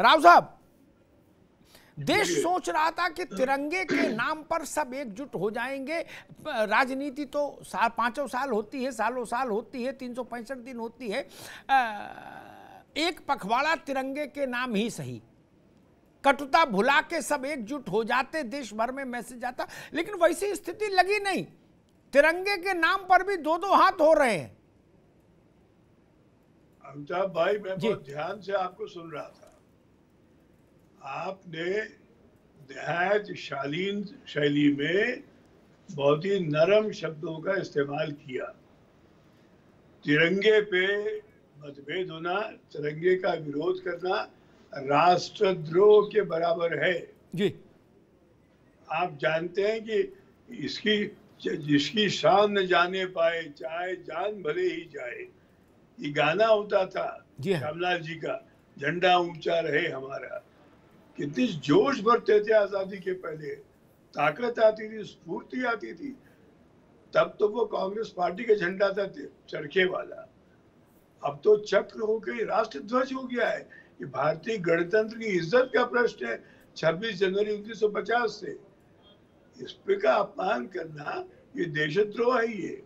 राव साहब देश सोच रहा था कि तिरंगे के नाम पर सब एकजुट हो जाएँगे। राजनीति तो साल पाँचों साल होती है सालों साल होती है तीन सौ पैंसठ दिन होती है। एक पखवाड़ा तिरंगे के नाम ही सही। कटुता भुला के सब एकजुट हो जाते देश भर में मैसेज आता लेकिन वैसी स्थिति लगी नहीं। तिरंगे के नाम पर भी दो दो हाथ हो रहे हैं। अमिताभ भाई मैं बहुत ध्यान से आपको सुन रहा था। आपने निहायत शालीन शैली में बहुत ही नरम शब्दों का इस्तेमाल किया। तिरंगे पे मतभेद होना तिरंगे का विरोध करना राष्ट्रद्रोह के बराबर है। जी। आप जानते हैं कि इसकी जिसकी शान न जाने पाए चाहे जान भले ही जाए ये गाना होता था हाँ। श्यामलाल जी का झंडा ऊँचा रहे हमारा। कितनी जोश भरते थे आज़ादी के पहले। ताकत आती थी, स्फूर्ति आती थी। तब तो वो कांग्रेस पार्टी का झंडा था चरखे वाला। अब तो चक्र हो गई, राष्ट्र ध्वज हो गया है। ये भारतीय गणतंत्र की इज़्ज़त का प्रश्न है 26 जनवरी 1950 से इस पे का अपमान करना, ये देशद्रोह है ये।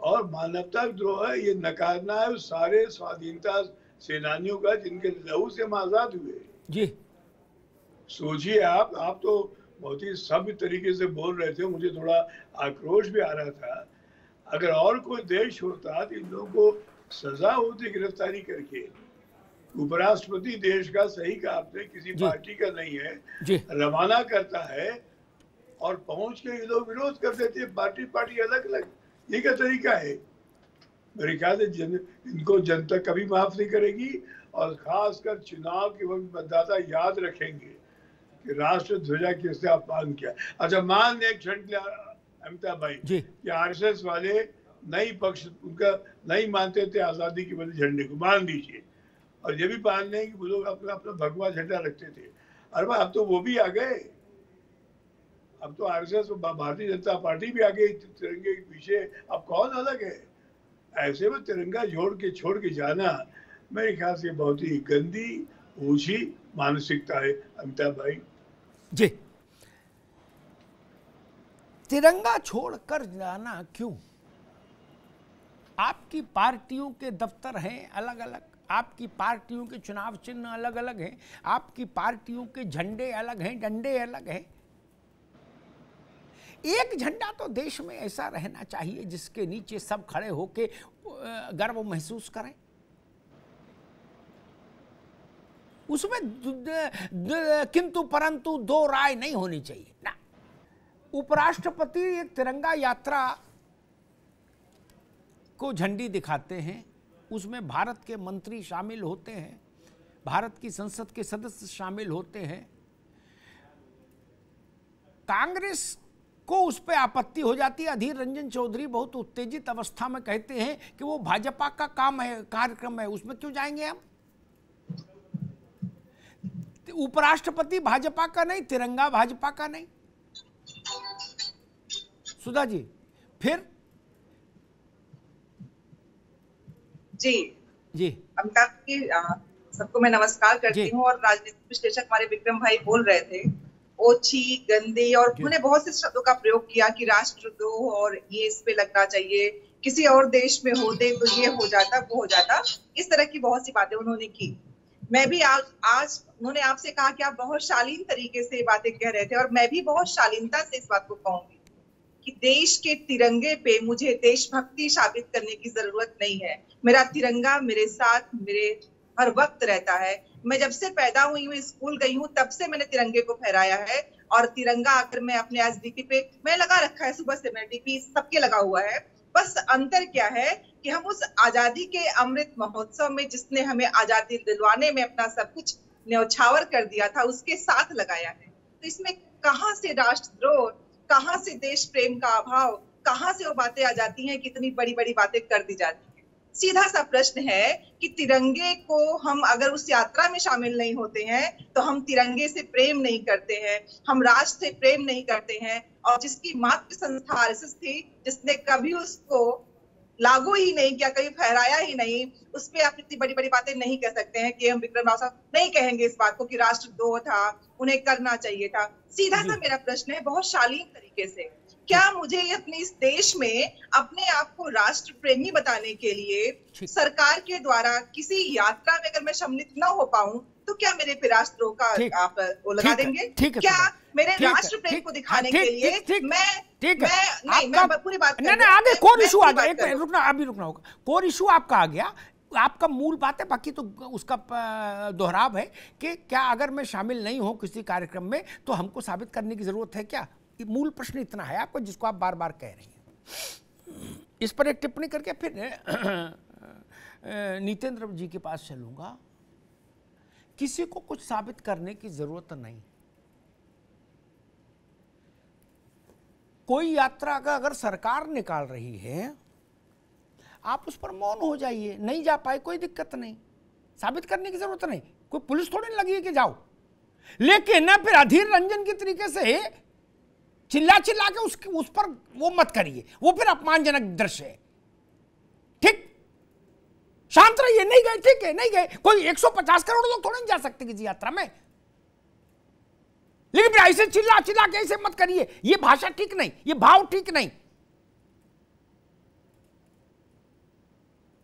और मानवता द्रोह है, ये नकारना है सारे स्वाधीनता सेनानियों का, जिनके लहू से हम आज़ाद हुए। जी। सोचिए आप आप तो बहुत ही सभ्य तरीके से बोल रहे थे मुझे थोड़ा आक्रोश भी आ रहा था। अगर और कोई देश होता तो इन लोगों को सजा होती गिरफ्तारी करके। उपराष्ट्रपति देश का सही का आपने किसी पार्टी का नहीं है रवाना करता है और पहुँच के ये लोग विरोध कर देते हैं पार्टी पार्टी अलग अलग ये क्या तरीका है? मेरे ख्याल से जन, इनको जनता कभी माफ़ नहीं करेगी और खासकर चुनाव के वक्त मतदाता याद रखेंगे। कि राष्ट्र ध्वजा किसने अपमान किया। अच्छा मान एक क्षण के अमिताभ भाई कि आरएसएस वाले नई पक्ष उनका नहीं मानते थे आज़ादी के बदले झंडे को। मान लीजिए। और ये भी मान लें कि वो लोग अपना अपना भगवा झंडा रखते थे। अरे भाई अब तो वो भी आ गए। अब तो आरएसएस भारतीय जनता पार्टी भी आ गई तिरंगे के पीछे। अब कौन अलग है? ऐसे में तिरंगा जोड़ के छोड़ के जाना मेरे ख्याल से बहुत ही गंदी ऊँची मानसिकता है अमिताभ भाई। जी। तिरंगा छोड़कर जाना क्यों? आपकी पार्टियों के दफ्तर हैं अलग अलग आपकी पार्टियों के चुनाव चिन्ह अलग अलग हैं, आपकी पार्टियों के झंडे अलग हैं, डंडे अलग हैं। एक झंडा तो देश में ऐसा रहना चाहिए जिसके नीचे सब खड़े होके गर्व महसूस करें। उसमें किंतु परंतु दो राय नहीं होनी चाहिए। ना। उपराष्ट्रपति एक तिरंगा यात्रा को झंडी दिखाते हैं, उसमें भारत के मंत्री शामिल होते हैं, भारत की संसद के सदस्य शामिल होते हैं। कांग्रेस को उस पर आपत्ति हो जाती है। अधीर रंजन चौधरी बहुत उत्तेजित अवस्था में कहते हैं कि वो भाजपा का काम है, कार्यक्रम है, उसमें क्यों जाएँगे हम? उपराष्ट्रपति भाजपा का नहीं तिरंगा भाजपा का नहीं। सुधा जी फिर? जी। जी। अमिताभ जी सबको मैं नमस्कार करती हूँ और राजनीतिक विश्लेषक हमारे विक्रम भाई बोल रहे थे। ओछी गंदे और उन्होंने बहुत से शब्दों का प्रयोग किया कि राष्ट्रद्रोह और ये इस पे लगना चाहिए किसी और देश में होते तो ये हो जाता वो हो जाता। इस तरह की बहुत सी बातें उन्होंने की। मैं भी आज आज उन्होंने आपसे कहा कि आप बहुत शालीन तरीके से बातें कह रहे थे और मैं भी बहुत शालीनता से इस बात को कहूँगी कि देश के तिरंगे पे मुझे देशभक्ति साबित करने की ज़रूरत नहीं है। मेरा तिरंगा मेरे साथ, मेरे हर वक्त रहता है। मैं जब से पैदा हुई हूँ, स्कूल गई हूँ, तब से मैंने तिरंगे को फहराया है और तिरंगा आकर मैं अपने आज डीपी पे, मैं लगा रखा है, सुबह से मैं डीपी सबके लगा हुआ है बस अंतर क्या है कि हम उस आज़ादी के अमृत महोत्सव में जिसने हमें आज़ादी दिलवाने में अपना सब कुछ न्यौछावर कर दिया था, उसके साथ लगाया है। तो इसमें कहाँ से राष्ट्रद्रोह, कहाँ से देश प्रेम का अभाव, कहाँ से वो बातें आ जाती हैं कितनी बड़ी बड़ी बातें कर दी जाती सीधा सा प्रश्न है कि तिरंगे को हम अगर उस यात्रा में शामिल नहीं होते हैं तो हम तिरंगे से प्रेम नहीं करते हैं हम राष्ट्र से प्रेम नहीं करते हैं और जिसकी मातृ संस्था आर थी जिसने कभी उसको लागू ही नहीं किया कभी फहराया ही नहीं उस पर आप इतनी बड़ी बड़ी बातें नहीं कह सकते हैं कि हम विक्रम राव साहब नहीं कहेंगे इस बात को कि राष्ट्र दो था उन्हें करना चाहिए था। सीधा सा मेरा प्रश्न है बहुत शालीन तरीके से। क्या मुझे अपने इस देश में अपने आप को राष्ट्र प्रेमी बताने के लिए सरकार के द्वारा किसी यात्रा में अगर मैं सम्मिलित न हो पाऊँ तो क्या मेरे पे राष्ट्रों का आप वो लगा देंगे? क्या मेरे राष्ट्र प्रेम को दिखाने के लिए मैं ठीक है। नहीं मैं पूरी बात नहीं नहीं आगे कोर इशू आ गया। एक रुकना अभी रुकना होगा। कोर इशू आपका आ गया। आपका मूल बात है बाकी तो उसका दोहराव है कि क्या अगर मैं शामिल नहीं हूँ किसी कार्यक्रम में तो हमको साबित करने की ज़रूरत है क्या? मूल प्रश्न इतना है आपको, जिसको आप बार बार कह रही हैं। इस पर एक टिप्पणी करके फिर नीतेंद्र जी के पास चलूँगा। किसी को कुछ साबित करने की ज़रूरत नहीं। कोई यात्रा का अगर सरकार निकाल रही है, आप उस पर मौन हो जाइए, नहीं जा पाए, कोई दिक्कत नहीं। साबित करने की ज़रूरत नहीं। कोई पुलिस थोड़ी लगी है कि जाओ। लेकिन ना, फिर अधीर रंजन के तरीके से चिल्ला चिल्ला के उस उस पर वो मत करिए। वो फिर अपमानजनक दृश्य है। ठीक? शांत रहिए। नहीं गए, ठीक है, नहीं गए। कोई 150 करोड़ लोग थोड़े नहीं जा सकते किसी यात्रा में। लेकिन फिर ऐसे चिल्ला चिल्ला के ऐसे मत करिए। ये भाषा ठीक नहीं, ये भाव ठीक नहीं।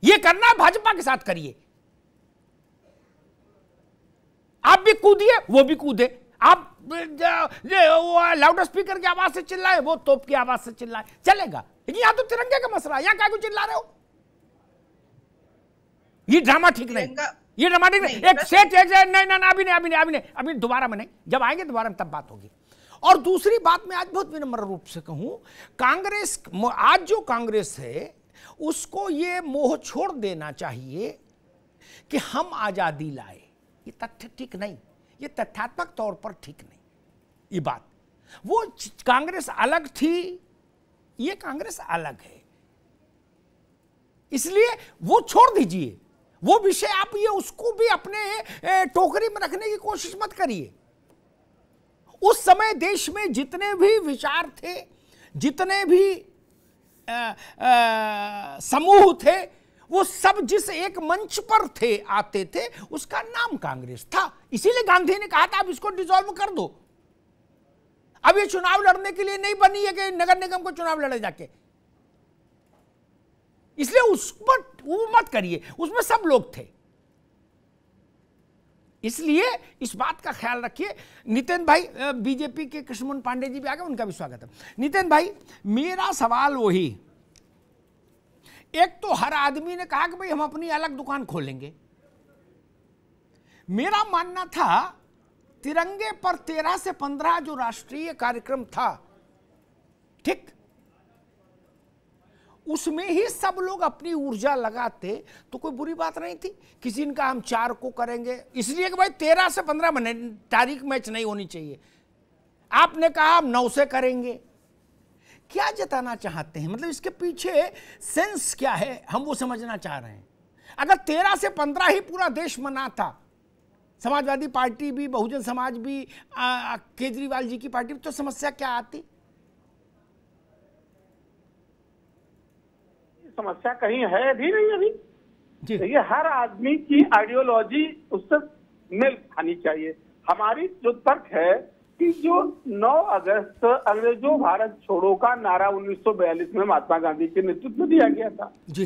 ये करना है, भाजपा के साथ करिए। आप भी कूदिए, वो भी कूदे। आप लाउड स्पीकर की आवाज़ से चिल्लाए वो तोप की आवाज़ से चिल्लाए। चलेगा। लेकिन यहाँ तो तिरंगे का मसला यहाँ क्या कुछ चिल्ला रहे हो? ये ड्रामा ठीक नहीं। ये ड्रामा ठीक नहीं, एक सेट एक नहीं नहीं अभी नहीं अभी नहीं अभी नहीं। अभी दोबारा में नहीं। जब आएँगे दोबारा में तब बात होगी। और दूसरी बात मैं आज बहुत विनम्र रूप से कहूँ कांग्रेस आज जो कांग्रेस है उसको ये मोह छोड़ देना चाहिए कि हम आज़ादी लाए। ये तथ्य ठीक नहीं। ये तथ्यात्मक तौर पर ठीक नहीं। ये बात। वो कांग्रेस अलग थी ये कांग्रेस अलग है। इसलिए वो छोड़ दीजिए। वो विषय आप ये उसको भी अपने टोकरी में रखने की कोशिश मत करिए। उस समय देश में जितने भी विचार थे जितने भी आ, आ, समूह थे वो सब जिस एक मंच पर थे, आते थे, उसका नाम कांग्रेस था। इसीलिए गांधी ने कहा था, आप इसको डिसॉल्व कर दो। अब ये चुनाव लड़ने के लिए नहीं बनी है कि नगर निगम को चुनाव लड़े जाके। इसलिए उस पर वो मत करिए, उसमें सब लोग थे। इसलिए इस बात का ख्याल रखिए। नितिन भाई बीजेपी के कृष्णमोहन पांडे जी भी आ गए, उनका भी स्वागत है। नितिन भाई, मेरा सवाल वही एक तो हर आदमी ने कहा कि भाई हम अपनी अलग दुकान खोलेंगे। मेरा मानना था, तिरंगे पर तेरह से पंद्रह जो राष्ट्रीय कार्यक्रम था, ठीक, उसमें ही सब लोग अपनी ऊर्जा लगाते तो कोई बुरी बात नहीं थी। किसी ने कहा हम चार को करेंगे, इसलिए कि भाई तेरह से पंद्रह तारीख मैच नहीं होनी चाहिए। आपने कहा हम नौ से करेंगे। क्या जताना चाहते हैं? मतलब इसके पीछे सेंस क्या है? हम वो समझना चाह रहे हैं। अगर तेरह से पंद्रह ही पूरा देश मना था समाजवादी पार्टी भी बहुजन समाज भी केजरीवाल जी की पार्टी भी तो समस्या क्या आती? समस्या कहीं है भी नहीं अभी। ये हर आदमी की आइडियोलॉजी उससे मिल खानी चाहिए। हमारी जो तर्क है कि जो 9 अगस्त अंग्रेज़ों भारत छोड़ो का नारा 1942 में महात्मा गांधी के नेतृत्व में दिया गया था जी।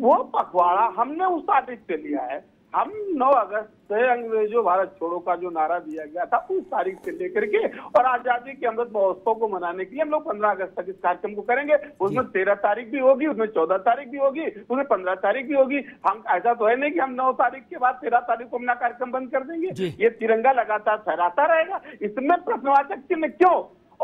वो पखवाड़ा हमने उस तारीख से लिया है। हम 9 अगस्त से अंग्रेज़ों भारत छोड़ो का जो नारा दिया गया था उस तारीख से लेकर के और आज़ादी के अमृत महोत्सव को मनाने के लिए हम लोग 15 अगस्त तक इस कार्यक्रम को करेंगे। उसमें तेरह तारीख भी होगी उसमें चौदह तारीख भी होगी उसमें पंद्रह तारीख भी होगी। हम ऐसा तो है नहीं कि हम नौ तारीख के बाद तेरह तारीख को अपना कार्यक्रम बंद कर देंगे। ये तिरंगा लगातार फहराता रहेगा। इसमें प्रश्नवाचक चिन्ह क्यों?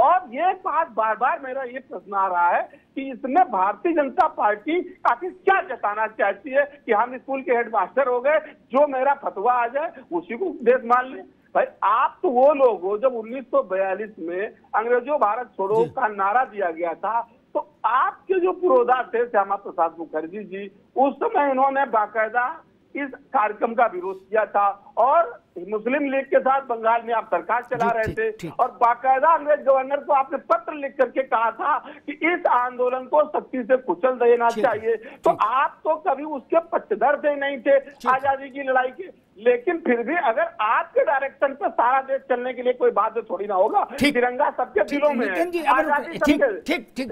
और ये बात बार बार मेरा ये प्रश्न आ रहा है कि इसमें भारतीय जनता पार्टी आखिर क्या जताना चाहती है कि हम स्कूल के हेडमास्टर हो गए जो मेरा फतवा आ जाए उसी को उपदेश मान ले। भाई आप तो वो लोग हो जब 1942 में अंग्रेज़ों भारत छोड़ो का नारा दिया गया था तो आपके जो पुरोधा थे श्यामा प्रसाद मुखर्जी जी उस समय इन्होंने बाकायदा इस कार्यक्रम का विरोध किया था और मुस्लिम लीग के साथ बंगाल में आप सरकार चला रहे थे। और बाकायदा अंग्रेज़ गवर्नर को आपने पत्र लिख करके कहा था कि इस आंदोलन को सख्ती से कुचल देना चाहिए। तो आप तो कभी उसके पक्षधर से नहीं थे आज़ादी की लड़ाई के। लेकिन फिर भी अगर आपके डायरेक्शन पे सारा देश चलने के लिए कोई बात थोड़ी ना होगा तिरंगा सबके दिलों में आज़ादी ठीक ठीक ठीक।